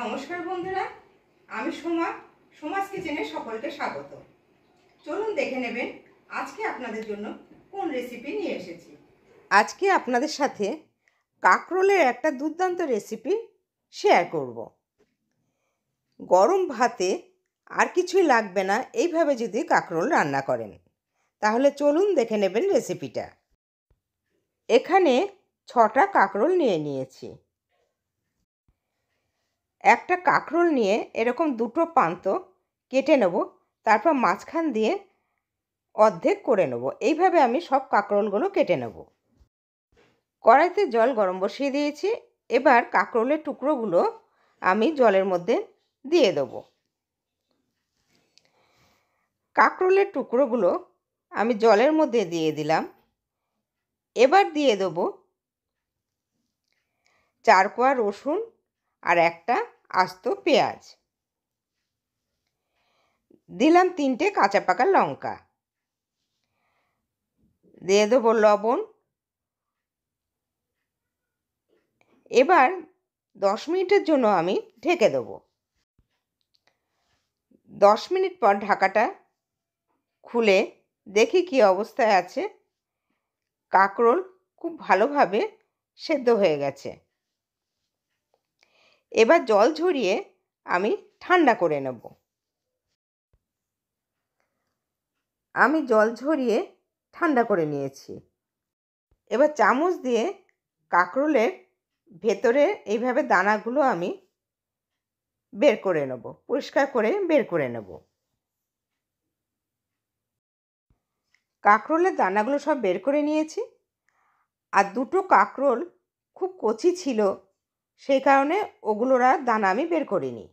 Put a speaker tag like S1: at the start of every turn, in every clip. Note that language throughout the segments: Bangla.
S1: নমস্কার বন্ধুরা, আমি সোমা সমাজ কিচেনে সকলকে স্বাগত। চলুন দেখে নেবেন আজকে আপনাদের জন্য কোন রেসিপি নিয়ে এসেছি। আজকে আপনাদের সাথে কাকরোলের একটা দুর্দান্ত রেসিপি শেয়ার করব। গরম ভাতে আর কিছুই লাগবে না, এইভাবে যদি কাকরোল রান্না করেন। তাহলে চলুন দেখে নেবেন রেসিপিটা এখানে ছটা কাকরোল নিয়ে নিয়েছি। একটা কাঁকরোল নিয়ে এরকম দুটো পান্ত কেটে নেব, তারপর মাঝখান দিয়ে অর্ধেক করে নেব। এইভাবে আমি সব কাঁকরোলগুলো কেটে নেব। কড়াইতে জল গরম বসিয়ে দিয়েছি। এবার কাঁকরোলের টুকরোগুলো আমি জলের মধ্যে দিয়ে দেব। কাঁকরোলের টুকরোগুলো আমি জলের মধ্যে দিয়ে দিলাম। এবার দিয়ে দেবো চার কোয়া রসুন আর একটা আস্ত পেঁয়াজ। দিলাম তিনটে কাঁচা পাকা লঙ্কা। দিয়ে দেবো লবণ। এবার দশ মিনিটের জন্য আমি ঢেকে দেবো। দশ মিনিট পর ঢাকাটা খুলে দেখি কি অবস্থায় আছে। কাঁকরোল খুব ভালোভাবে সেদ্ধ হয়ে গেছে। এবার জল ঝরিয়ে আমি ঠান্ডা করে নেব। আমি জল ঝরিয়ে ঠান্ডা করে নিয়েছি। এবার চামচ দিয়ে কাঁকরোলের ভেতরে এইভাবে দানাগুলো আমি বের করে নেব, পরিষ্কার করে বের করে নেব। কাঁকরোলের দানাগুলো সব বের করে নিয়েছি। আর দুটো কাঁকরোল খুব কচি ছিল সেই কারণে ওগুলোর আর দানা আমি বের করিনি।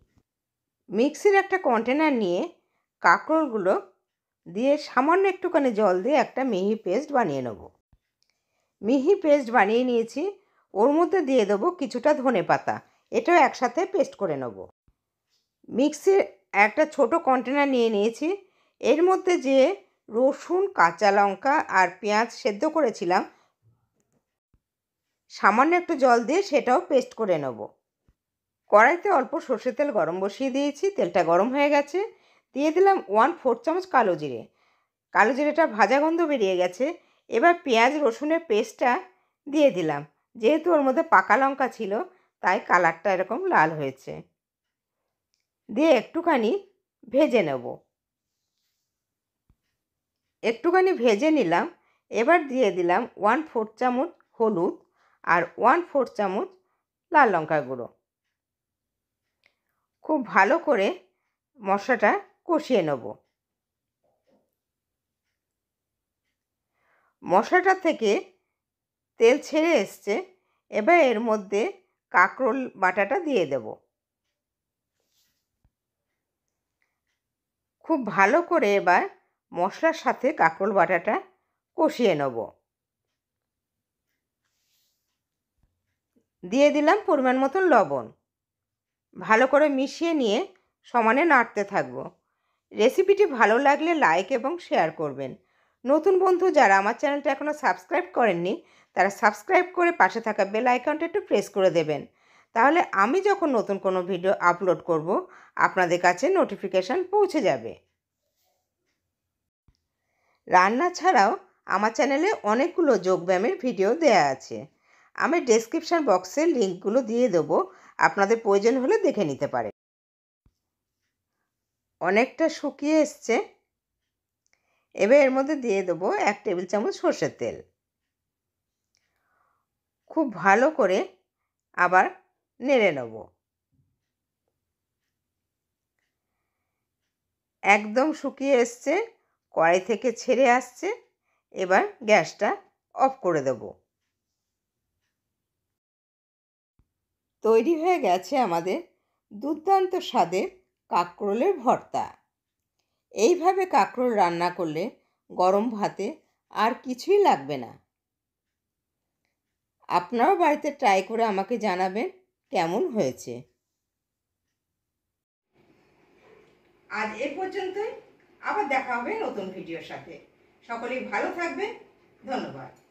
S1: মিক্সির একটা কন্টেনার নিয়ে কাঁকরোলগুলো দিয়ে সামান্য একটুখানি জল দিয়ে একটা মিহি পেস্ট বানিয়ে নেব। মিহি পেস্ট বানিয়ে নিয়েছি, ওর মধ্যে দিয়ে দেবো কিছুটা ধনে পাতা, এটাও একসাথে পেস্ট করে নেব। মিক্সির একটা ছোট কন্টেনার নিয়ে নিয়েছি, এর মধ্যে যে রসুন, কাঁচা লঙ্কা আর পেঁয়াজ সেদ্ধ করেছিলাম সামান্য একটু জল দিয়ে সেটাও পেস্ট করে নেব। কড়াইতে অল্প সর্ষের তেল গরম বসিয়ে দিয়েছি, তেলটা গরম হয়ে গেছে। দিয়ে দিলাম ওয়ান ফোর চামচ কালো জিরে। কালো জিরেটা ভাজা গন্ধ বেরিয়ে গেছে। এবার পেঁয়াজ, রসুনের পেস্টটা দিয়ে দিলাম। যেহেতু ওর মধ্যে পাকা লঙ্কা ছিল, তাই কালারটা এরকম লাল হয়েছে। দিয়ে একটুখানি ভেজে নেব। একটুখানি ভেজে নিলাম। এবার দিয়ে দিলাম ওয়ান ফোর চামচ হলুদ। আর ওয়ান ফোর চামচ লাল লঙ্কার গুঁড়ো। খুব ভালো করে মশলাটা কষিয়ে নেব। মশলাটা থেকে তেল ছেড়ে এসছে, এবার এর মধ্যে কাঁকরোল বাটাটা দিয়ে দেব। খুব ভালো করে এবার মশলার সাথে কাঁকরোল বাটাটা কষিয়ে নেব। দিয়ে দিলাম পরিমাণ মতন লবণ। ভালো করে মিশিয়ে নিয়ে সমানে নাড়তে থাকব। রেসিপিটি ভালো লাগলে লাইক এবং শেয়ার করবেন। নতুন বন্ধু যারা আমার চ্যানেলটা এখনও সাবস্ক্রাইব করেননি, তারা সাবস্ক্রাইব করে পাশে থাকা বেল আইকনটা একটু প্রেস করে দেবেন। তাহলে আমি যখন নতুন কোনো ভিডিও আপলোড করব, আপনাদের কাছে নোটিফিকেশান পৌঁছে যাবে। রান্না ছাড়াও আমার চ্যানেলে অনেকগুলো যোগব্যায়ামের ভিডিও দেয়া আছে। আমি ডেসক্রিপশান বক্সে লিঙ্কগুলো দিয়ে দেবো। আপনাদের প্রয়োজন হলে দেখে নিতে পারে অনেকটা শুকিয়ে এসছে। এবার এর মধ্যে দিয়ে দেবো এক টেবিল চামচ সর্ষের তেল। খুব ভালো করে আবার নেড়ে নেব। একদম শুকিয়ে এসছে, কড়াই থেকে ছেড়ে আসছে। এবার গ্যাসটা অফ করে দেব। তৈরি হয়ে গেছে আমাদের দুর্দান্ত স্বাদের কাঁকরোলের ভর্তা। এইভাবে কাঁকরোল রান্না করলে গরম ভাতে আর কিছুই লাগবে না। আপনারাও বাড়িতে ট্রাই করে আমাকে জানাবেন কেমন হয়েছে। আজ এ পর্যন্তই। আবার দেখা হবে নতুন ভিডিওর সাথে। সকলেই ভালো থাকবেন। ধন্যবাদ।